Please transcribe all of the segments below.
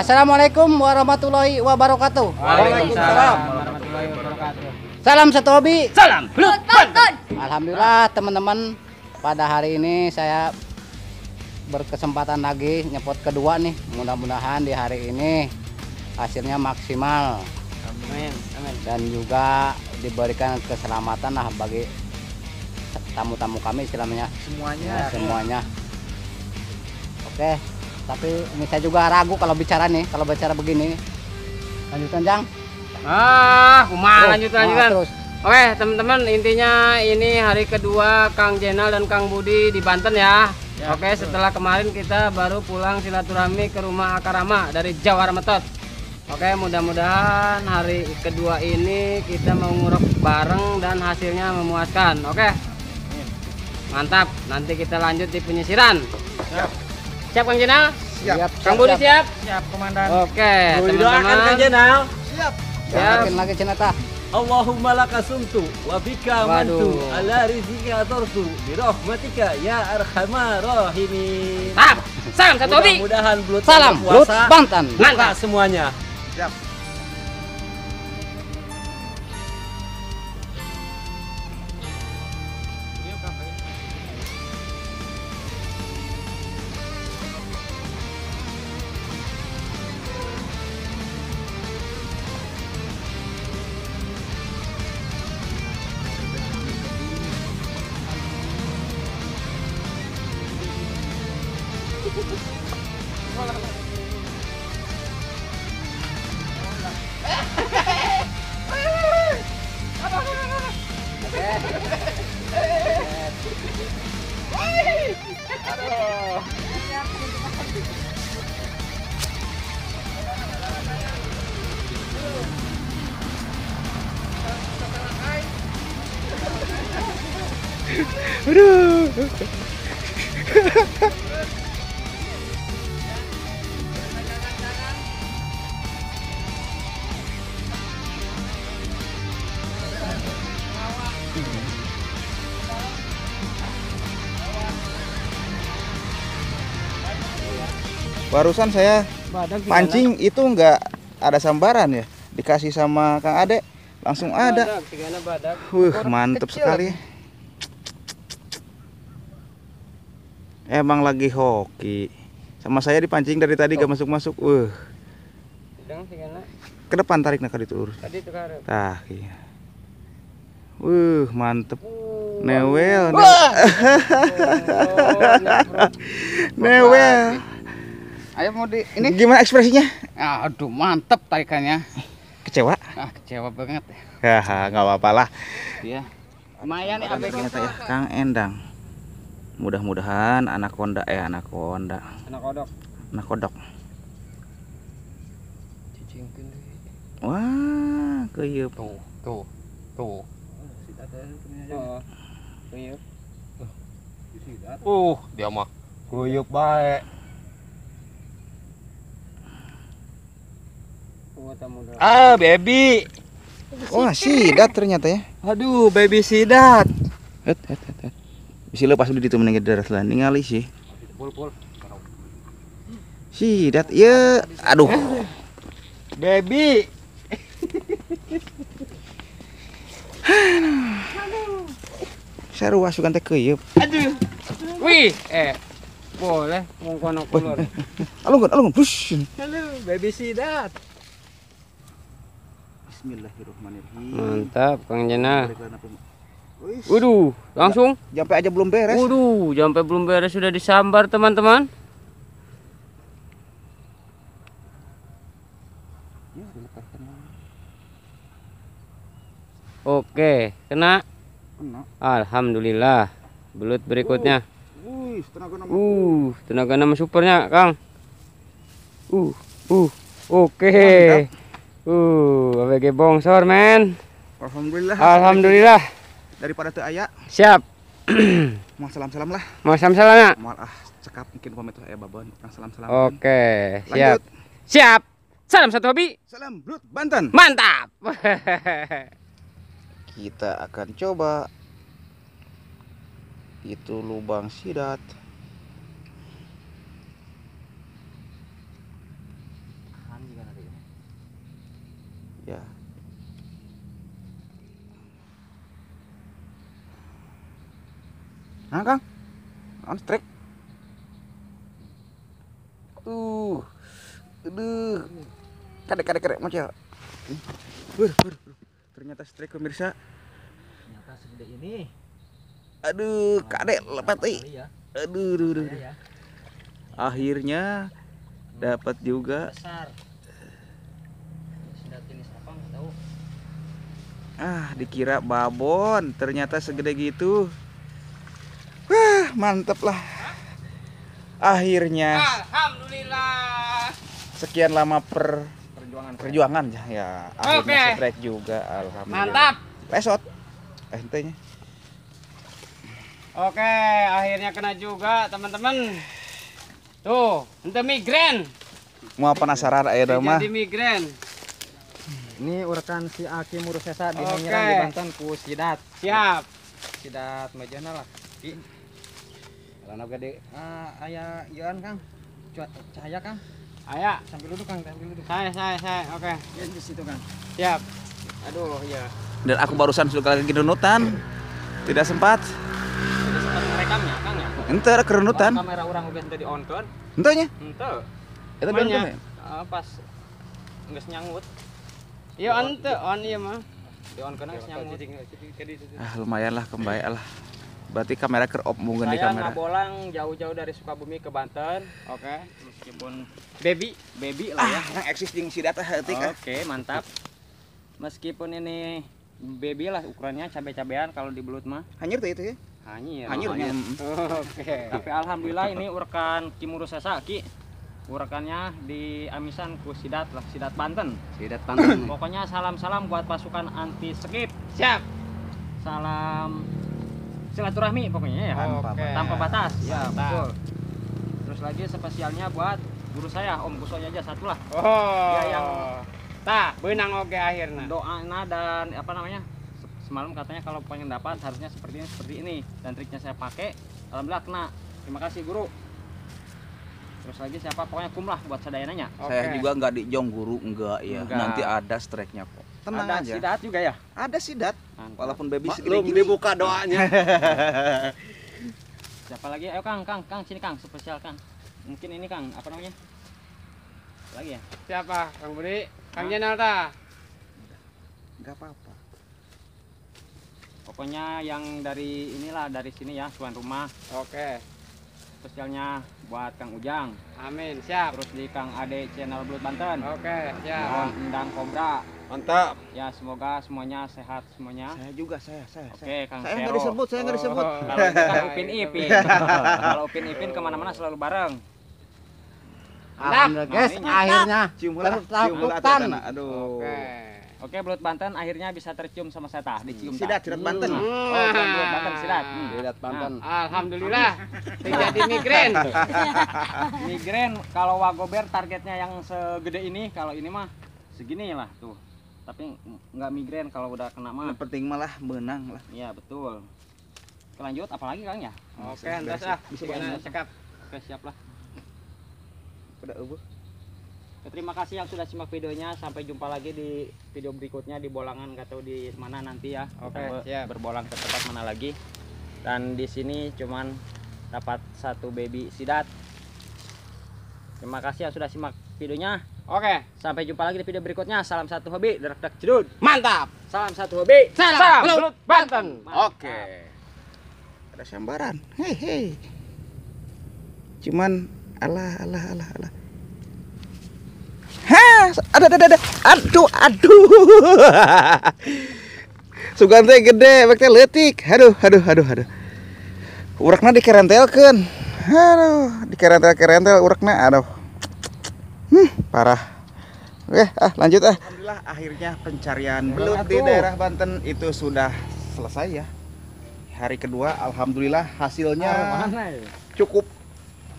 Assalamualaikum warahmatullahi wabarakatuh. Waalaikumsalam warahmatullahi wabarakatuh. Salam satu hobi. Salam. Alhamdulillah teman-teman pada hari ini saya berkesempatan lagi nyepot kedua nih. Mudah-mudahan di hari ini hasilnya maksimal Amin. Amin. dan juga diberikan keselamatan lah bagi tamu-tamu kami istilahnya Semuanya. semuanya. Oke, tapi ini saya juga ragu kalau bicara nih, kalau bicara begini. Lanjutan Jang. Ah, kumaha Terus, lanjut ah, lanjutan. terus. Oke, teman-teman, intinya ini hari kedua Kang Jenal dan Kang Budi di Banten ya. Oke, setelah kemarin kita baru pulang silaturahmi ke rumah Akarama dari Jawara Metot. Oke, mudah-mudahan hari kedua ini kita mau nguruk bareng dan hasilnya memuaskan. Oke. Mantap. Nanti kita lanjut di penyisiran. Siap Kang Jenal? Siap. Kang Budi siap? Siap komandan. Oke, Doakan Kang teman-teman. Jenal. Siap. Yakin lagi Cinata. Allahumma laka sumtu wa bika mantu ala rizika tortu bi rahmatika ya arhamar rahimin. Tap. Salam satu hobi. Mudah-mudahan Salam, puasa Banten. buka semuanya. Aduh. Barusan saya pancing itu nggak ada sambaran ya, dikasih sama Kang Ade langsung ada. Badak, tigana badak. Wih, mantep sekali. Emang lagi hoki. Sama saya dipancing dari tadi gak masuk-masuk. Wih, ke depan tarik nak itu urus. Tadi tuh karep. Tah, iya. Wih, mantep. Uh, Newel, Wah. Oh, newel. Ayo mau di ini. Gimana ekspresinya? Aduh, mantep tarikannya. Kecewa? Ah, kecewa banget. Haha, nggak apa-apa lah. Iya. Lumayan. Ternyata ya, Kang Endang. Mudah-mudahan anaconda eh anaconda, Anak kodok. anak kodok. Cicingkeun deui. Wah, keyeup. Tuh, tuh, tuh. Oh. Iya. Uh, dia mah guyup bae. Ah, baby. Wah, sidat ternyata ya. Aduh, baby sidat. Het, het, het, het. Bisa lepas udah itu meninggal darah lah ningali sih. Sidat, ya. Aduh. Baby. Sarua sugan teh keyeup. Aduh. Wih, eh. Boleh mongkono kulur. Alungkeun, alungkeun. Push. Halo, baby sidat. Bismillahirrahmanirrahim. Mantap, Kang Jena. Waduh, langsung. Sampai aja belum beres. Waduh, sampai belum beres sudah disambar teman-teman. Oke, kena. Kena. Alhamdulillah. Belut berikutnya. Wih, tenaga nama. Uh, tenaga nama supernya, Kang. Uh, uh. Oke. Uh, ABG bongsor, men. Alhamdulillah. Alhamdulillah. Daripada teu aya, Siap. mau salam-salam lah. Mau sam-salana? Moal ah cekap mungkin pamit aya babon. Urang salam-salam. Oke, siap. Lanjut. Siap. Salam satu hobi. Salam Brut Banten. Mantap. Kita akan coba itu lubang sidat. Ya. Nah, Kang. On strike. Uh. Aduh. Kadek kadek kadek macam. Bur, bur, bur. Ternyata strike pemirsa. Ternyata segede ini. Aduh, kadek lepat. Kali ya. Aduh, aduh, aduh. Ya, ya. Akhirnya dapat juga. Besar. Ah, dikira babon, ternyata segede gitu. Mantep lah. Akhirnya Alhamdulillah. sekian lama per Perjuangan. perjuangan ya, ya akhirnya Oke. strike juga alhamdulillah. Mantap. Lesot. Eh, entenya. Oke, akhirnya kena juga teman-teman. Tuh, ente migrain. Mau penasaran aya mah. Jadi migrain. Ini urekan si Aki Murusesa di. Nangirang di Banten ku Sidat. Siap. Sidat Majana lah. Karena gede. Ah, aya ieuan Kang. Cahaya Kang. Ayo, Sambil duduk Kang, sambil duduk. saya saya saya. Oke, Ya di situ Kang. siap. Aduh, iya. Dan aku barusan sudah lagi kerunutan. Tidak sempat. Jadi sempat merekamnya Kang ya. Ente ada kerunutan. Kamera orang udah tadi on kan. Entenya. Ente. Itu Banyak. biar Ah, pas geus nyangut. Yuk ente on iya mah. Di on geus nyangut. Ah, lumayan lah kembali lah. Berarti kamera ker op mungkin di Saya kamera. ngabolang jauh-jauh dari Sukabumi ke Banten. Oke. Meskipun Baby. baby lah ya. Ah, yang eksis jeung si data heutik ah. Oke, mantap. Meskipun ini baby lah ukurannya cabe-cabean kalau di belut mah Hanyir tuh itu ya. hanyir. Hanyir. namanya. mm. Oke. Tapi alhamdulillah ini urekan Kimuru Sesa Ki. Urekannya di Amisan ku Sidat lah, Sidat Banten. Sidat pantan. Pokoknya salam-salam buat pasukan anti skip. Siap. Salam silaturahmi pokoknya ya. Tanpa Oke. Tanpa batas. Ya, betul. Terus lagi spesialnya buat guru saya Om Kusoy aja satu lah. Oh. Ya, yang- Tah, benang oke akhirnya. doana dan apa namanya se- semalam katanya kalau pengen dapat harusnya seperti ini seperti ini dan triknya saya pakai alhamdulillah kena terima kasih guru terus lagi siapa pokoknya kum lah buat sadayananya Saya Oke. juga nggak di jong guru enggak ya. Enggak. Nanti ada strike-nya kok. Tenang ada aja. sidat juga ya Ada sidat Mantap. walaupun baby segede Belum gini. dibuka doanya. siapa lagi ayo kang kang kang sini kang spesial kang mungkin ini kang apa namanya lagi ya Siapa? Kang Budi? Kang Hah? Jenal tah? Enggak apa-apa. pokoknya yang dari inilah dari sini ya tuan rumah Oke. Spesialnya buat kang ujang Amin. Siap. terus di kang ade channel Blood Banten Oke, siap. dan Endang Kobra Mantap. Ya semoga semuanya sehat semuanya. Saya juga saya saya. Oke saya. Kang Saya nggak disebut, saya nggak disebut. Oh. Kalau itu kan Upin Ipin. Kalau Upin Ipin ke mana-mana selalu bareng. Alhamdulillah guys, Nah, akhirnya Cium cium. Aduh. Oke. Oke Blood Banten akhirnya bisa tercium sama saya tah, dicium tah. Sidat, sidat Banten. Oh, bukan Blood Banten sidat. Hmm. Sidat pantan. Alhamdulillah. Tidak di migrain. Migrain kalau Wagober targetnya yang segede ini, kalau ini mah segini lah tuh. Tapi nggak migrain kalau udah kena mah. Yang penting malah menang lah. Iya betul. Oke, lanjut apalagi Kang ya? Oke, antas ah. Bisa? Oke siap lah. Udah eueuh. Oke, Terima kasih yang sudah simak videonya. Sampai jumpa lagi di video berikutnya di bolangan nggak tahu di mana nanti ya. Oke, ber- siap. berbolang ke tempat mana lagi. Dan di sini cuman dapat satu baby sidat. Terima kasih yang sudah simak videonya. Oke. Sampai jumpa lagi di video berikutnya. Salam satu hobi, derak dak jedud. Mantap. Salam satu hobi. Salam, Belut Banten. Oke. Ada sambaran. Hei hei. Cuman alah alah alah alah. Hah, ada ada ada. Aduh aduh. Sugante gede, bek teh leutik. Aduh aduh aduh aduh. Urakna dikerentelkeun. Aduh, dikerentel-kerentel urakna. Aduh. Hmm, parah. Oke, ah lanjut ah. Alhamdulillah akhirnya pencarian belut di daerah Banten itu sudah selesai ya. Hari kedua alhamdulillah hasilnya ya? cukup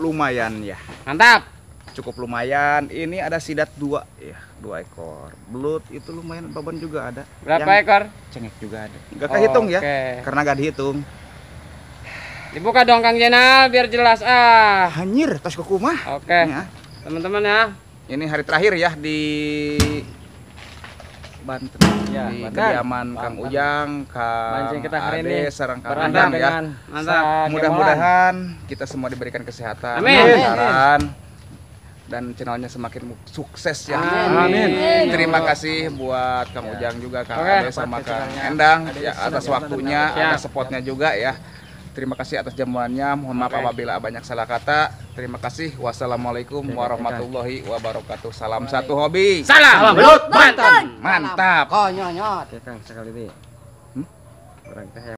lumayan ya. Mantap. Cukup lumayan. Ini ada sidat dua ya, dua ekor. Belut itu lumayan beban juga ada. Berapa Yang ekor? Cengek juga ada. Gak kehitung ya. Oke. Karena gak dihitung. Dibuka dong Kang Jenal biar jelas ah. Hanyir tas kukumah. Oke. Ya. Teman-teman ya. Ini hari terakhir ya di Banten Ya, di Banten. kediaman Kang Ujang, Kang Mancing kita hari Ade, ini sareng Kang Ujang ya. Mantap. Mudah-mudahan kita semua diberikan kesehatan, Amin. kelancaran, dan channelnya semakin sukses ya. Amin. Amin. Terima kasih buat Kang Ujang juga, Kang Oke. Ade sama Kang Endang ya atas waktunya, atas supportnya juga ya. Terima kasih atas jamuannya. Mohon maaf apabila banyak salah kata. Terima kasih. Wassalamualaikum warahmatullahi wabarakatuh. Salam satu hobi. Salam belut Banten. Mantap. Konyol Kang, sekali ini. Hmm? Orang teh